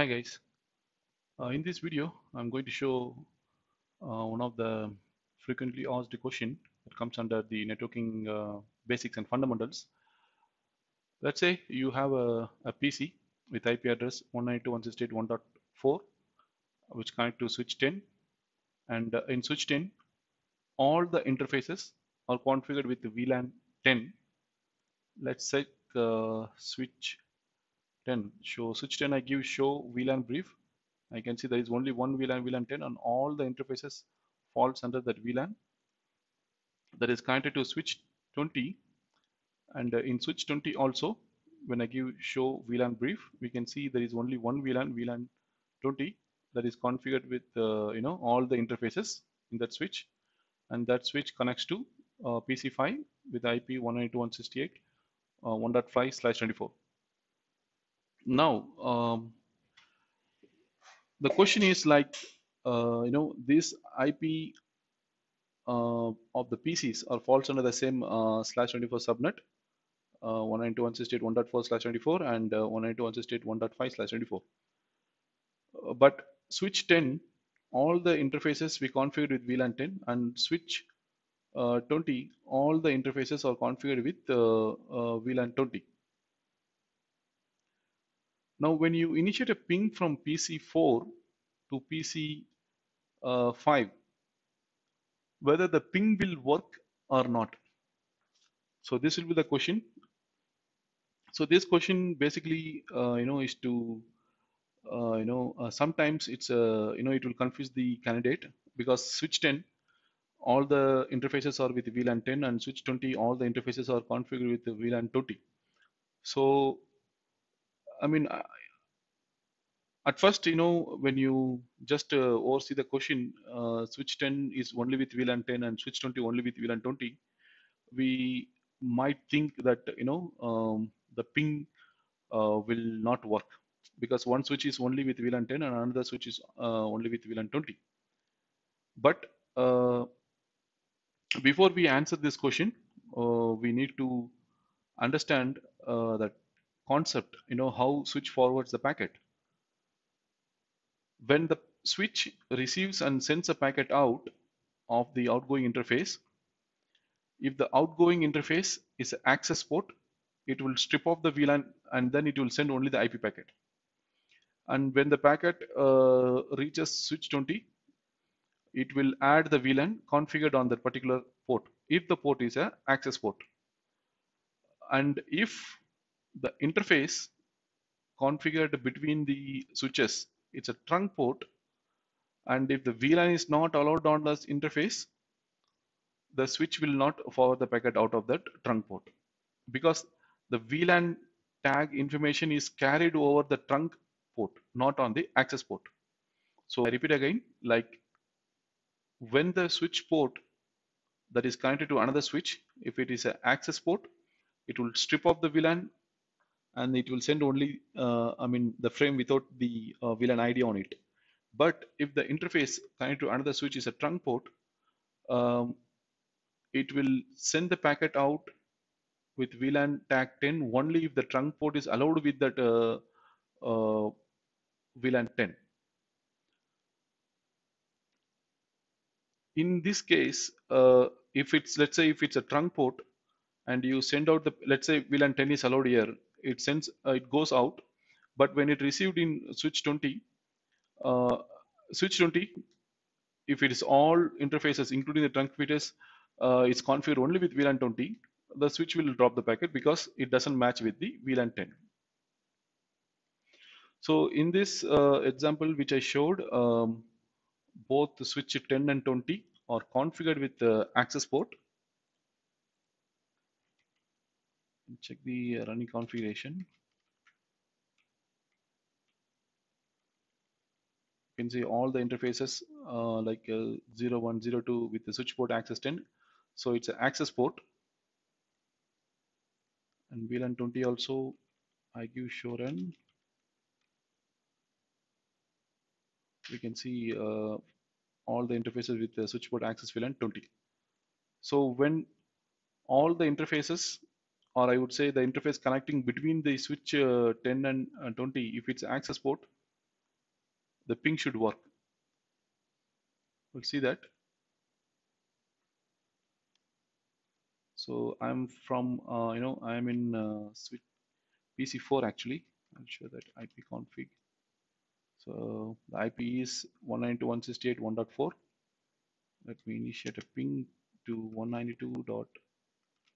Hi guys, uh, in this video I'm going to show uh, one of the frequently asked question that comes under the networking uh, basics and fundamentals. Let's say you have a, a PC with IP address 192.168.1.4 which connect to switch 10 and uh, in switch 10 all the interfaces are configured with VLAN 10. Let's say uh, switch 10 show switch 10 I give show VLAN brief. I can see there is only one VLAN VLAN 10 and all the interfaces falls under that VLAN that is connected to switch 20 and uh, in switch 20 also when I give show VLAN brief we can see there is only one VLAN VLAN 20 that is configured with uh, you know all the interfaces in that switch. And that switch connects to uh, PC5 with IP 192.168 uh, 1.5 slash 24 now um, the question is like uh, you know this IP uh, of the PCs are falls under the same uh, slash 24 subnet uh, 192.168.1.4 slash 24 and uh, 192.168.1.5 slash 24 uh, but switch 10 all the interfaces we configured with VLAN 10 and switch uh, 20 all the interfaces are configured with uh, VLAN 20 now, when you initiate a ping from PC4 to PC5, uh, whether the ping will work or not. So this will be the question. So this question basically, uh, you know, is to, uh, you know, uh, sometimes it's, uh, you know, it will confuse the candidate because switch 10, all the interfaces are with VLAN 10 and switch 20, all the interfaces are configured with VLAN 20. So I mean, at first, you know, when you just uh, oversee the question, uh, switch 10 is only with VLAN 10 and switch 20 only with VLAN 20, we might think that, you know, um, the ping uh, will not work because one switch is only with VLAN 10 and another switch is uh, only with VLAN 20. But uh, before we answer this question, uh, we need to understand that concept, you know, how switch forwards the packet. When the switch receives and sends a packet out of the outgoing interface, if the outgoing interface is an access port, it will strip off the VLAN and then it will send only the IP packet. And when the packet uh, reaches switch 20, it will add the VLAN configured on that particular port if the port is a access port. And if the interface configured between the switches. It's a trunk port and if the VLAN is not allowed on this interface the switch will not forward the packet out of that trunk port. Because the VLAN tag information is carried over the trunk port not on the access port. So I repeat again like when the switch port that is connected to another switch if it is an access port it will strip off the VLAN and it will send only uh, I mean the frame without the uh, VLAN ID on it. But if the interface connected to another switch is a trunk port um, it will send the packet out with VLAN tag 10 only if the trunk port is allowed with that uh, uh VLAN 10 in this case uh, if it's let's say if it's a trunk port and you send out the let's say VLAN 10 is allowed here it sends uh, it goes out. But when it received in switch 20 uh, switch 20 if it is all interfaces including the trunk features uh, it's configured only with VLAN 20 the switch will drop the packet because it doesn't match with the VLAN 10 so in this uh, example which I showed um, both the switch 10 and 20 are configured with the access port check the running configuration. You can see all the interfaces uh, like uh, 0102 with the switch port access 10 so it's an access port. And VLAN 20 also I give show run we can see uh, all the interfaces with the switch port access VLAN 20 so when all the interfaces or I would say the interface connecting between the switch uh, 10 and uh, 20 if it's access port the ping should work. We'll see that. So I'm from, uh, you know, I'm in switch PC4 actually. I'll show that IP config. So the IP is 192.168.1.4. Let me initiate a ping to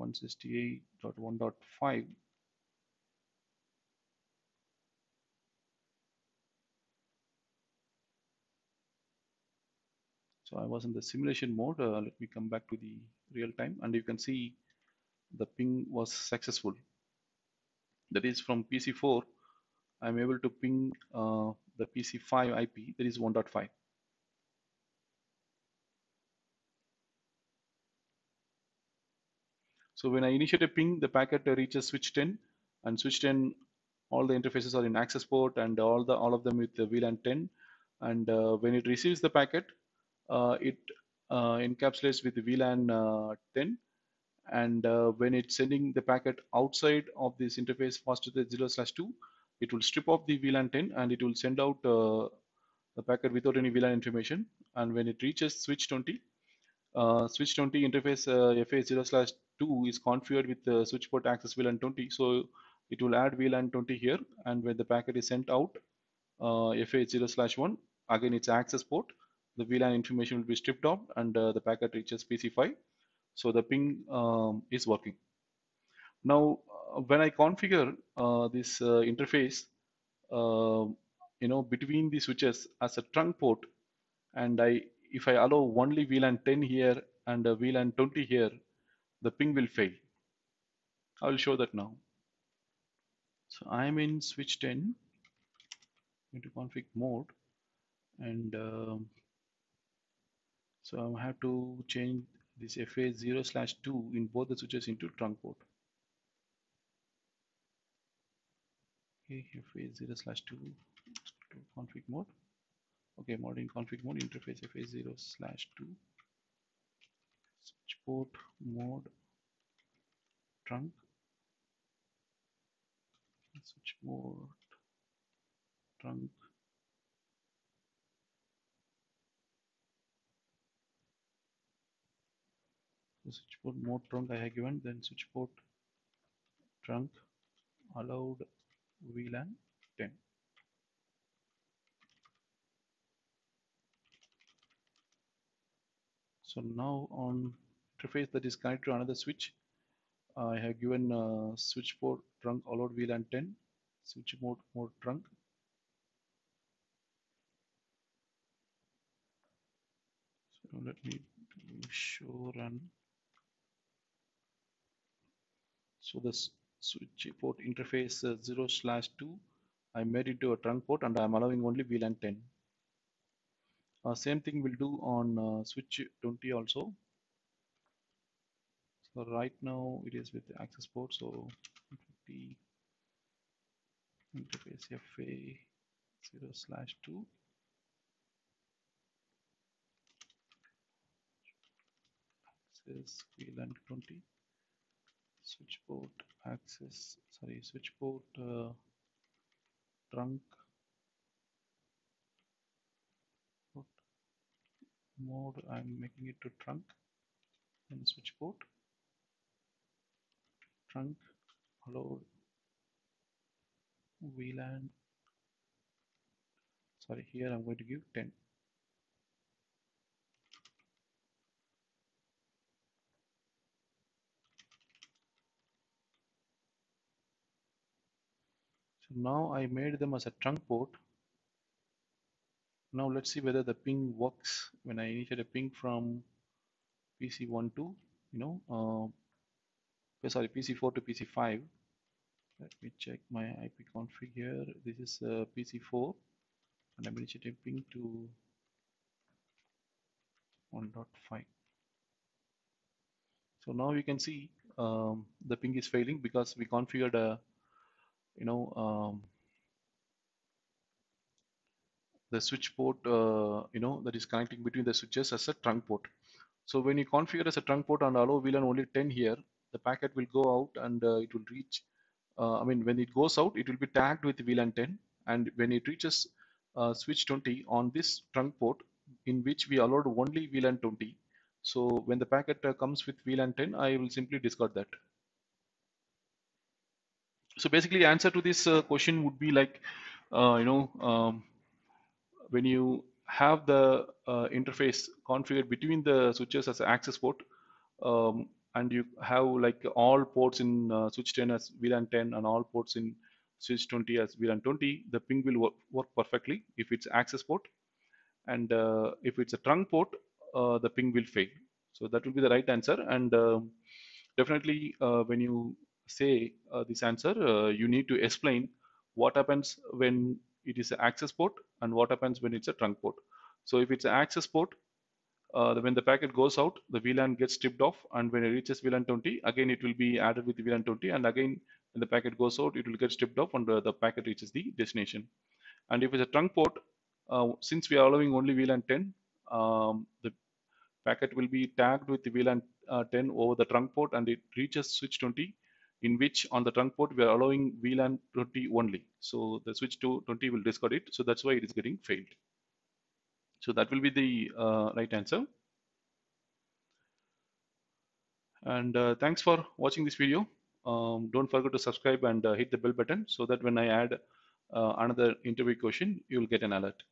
192.168.1.5. So I was in the simulation mode. Uh, let me come back to the real time and you can see the ping was successful. That is from PC4, I'm able to ping uh, the PC5 IP, that is 1.5. So when I initiate a ping, the packet reaches switch 10 and switch 10, all the interfaces are in access port and all the all of them with the VLAN 10. And uh, when it receives the packet, uh, it uh, encapsulates with the VLAN uh, 10 and uh, when it's sending the packet outside of this interface FastEthernet 0 slash 2 it will strip off the VLAN 10 and it will send out uh, the packet without any VLAN information and when it reaches switch 20 uh, switch 20 interface FA 0 slash 2 is configured with the switch port access VLAN 20 so it will add VLAN 20 here and when the packet is sent out uh, FA 0 slash 1 again it's access port the VLAN information will be stripped off and uh, the packet reaches PC5 so the ping um, is working. Now, uh, when I configure uh, this uh, interface, you know, between the switches as a trunk port, and I, if I allow only VLAN 10 here and VLAN 20 here, the ping will fail. I will show that now. So I'm in switch 10 into config mode and um, so I have to change this FA 0 slash 2 in both the switches into trunk port. Okay, FA 0 slash 2 to config mode. Okay, mod in config mode interface FA 0 slash 2 port mode trunk. Switch mode trunk. Switch port mode trunk I have given then switch port trunk allowed VLAN 10 so now on interface that is connected to another switch. I have given uh, switch port trunk allowed VLAN 10 switch mode mode trunk. So let me show run so this switch port interface uh, 0 slash 2 I made it to a trunk port and I'm allowing only VLAN 10 uh, same thing we'll do on uh, switch 20 also so right now it is with the access port so 50 interface FA 0 slash 2 access VLAN 20 switch port access sorry switch port uh, trunk. Mode I'm making it to trunk and switch port trunk. Allowed VLAN sorry here I'm going to give 10 So now I made them as a trunk port. Now let's see whether the ping works. When I initiate a ping from PC1 to, you know, uh, sorry, PC4 to PC5. Let me check my IP config here. This is uh, PC4 and I'm initiating ping to 1.5. So now you can see um, the ping is failing because we configured a you know um, the switch port uh, you know that is connecting between the switches as a trunk port so when you configure as a trunk port and allow VLAN only 10 here the packet will go out and uh, it will reach uh, I mean when it goes out it will be tagged with VLAN 10 and when it reaches uh, switch 20 on this trunk port in which we allowed only VLAN 20. So when the packet uh, comes with VLAN 10, I will simply discard that. So basically answer to this uh, question would be like, uh, you know, um, when you have the uh, interface configured between the switches as access port, um, and you have like all ports in uh, switch 10 as VLAN 10 and all ports in switch 20 as VLAN 20, the ping will work, work perfectly if it's access port. And uh, if it's a trunk port, uh, the ping will fail. So that will be the right answer. And um, definitely uh, when you say uh, this answer, uh, you need to explain what happens when it is an access port and what happens when it's a trunk port. So if it's an access port, uh, when the packet goes out, the VLAN gets stripped off, and when it reaches VLAN 20, again it will be added with VLAN 20, and again when the packet goes out, it will get stripped off, and uh, the packet reaches the destination. And if it's a trunk port, uh, since we are allowing only VLAN 10, um, the packet will be tagged with the VLAN uh, 10 over the trunk port, and it reaches switch 20, in which on the trunk port we are allowing VLAN 20 only. So the switch to 20 will discard it. So that's why it is getting failed. So that will be the uh, right answer. And uh, thanks for watching this video. Um, don't forget to subscribe and uh, hit the bell button so that when I add uh, another interview question, you will get an alert.